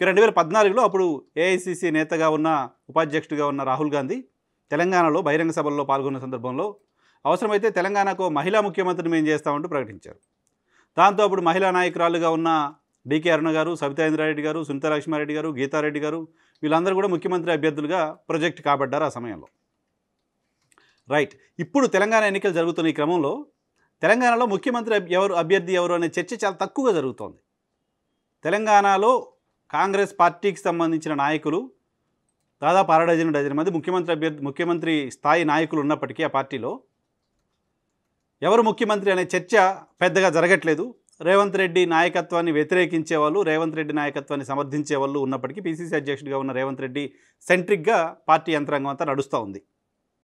ఇక రెండు వేల పద్నాలుగులో అప్పుడు ఏఐసిసి నేతగా ఉన్న ఉపాధ్యక్షుడిగా ఉన్న రాహుల్ గాంధీ తెలంగాణలో బహిరంగ సభల్లో పాల్గొన్న సందర్భంలో అవసరమైతే తెలంగాణకు మహిళా ముఖ్యమంత్రిని మేము చేస్తామంటూ ప్రకటించారు. దాంతో అప్పుడు మహిళా నాయకురాలుగా ఉన్న డికే అరుణ గారు సబితాయింద్రారెడ్డి గారు సునీత లక్ష్మారెడ్డి గారు గీతారెడ్డి గారు వీళ్ళందరూ కూడా ముఖ్యమంత్రి అభ్యర్థులుగా ప్రొజెక్ట్ కాబడ్డారు ఆ సమయంలో. రైట్ ఇప్పుడు తెలంగాణ ఎన్నికలు జరుగుతున్న ఈ క్రమంలో తెలంగాణలో ముఖ్యమంత్రి ఎవరు అభ్యర్థి ఎవరు అనే చర్చ చాలా తక్కువగా జరుగుతోంది. తెలంగాణలో కాంగ్రెస్ పార్టీకి సంబంధించిన నాయకులు దాదాపు అర డజన్ డజన్ మంది ముఖ్యమంత్రి అభ్యర్థి ముఖ్యమంత్రి స్థాయి నాయకులు ఉన్నప్పటికీ ఆ పార్టీలో. ఎవరు ముఖ్యమంత్రి అనే చర్చ పెద్దగా జరగట్లేదు. రేవంత్ రెడ్డి నాయకత్వాన్ని వ్యతిరేకించే వాళ్ళు రేవంత్ రెడ్డి నాయకత్వాన్ని సమర్థించే వాళ్ళు ఉన్నప్పటికీ పీసీసీ అధ్యక్షుడిగా ఉన్న రేవంత్ రెడ్డి సెంట్రిక్గా పార్టీ యంత్రాంగం అంతా నడుస్తూ ఉంది.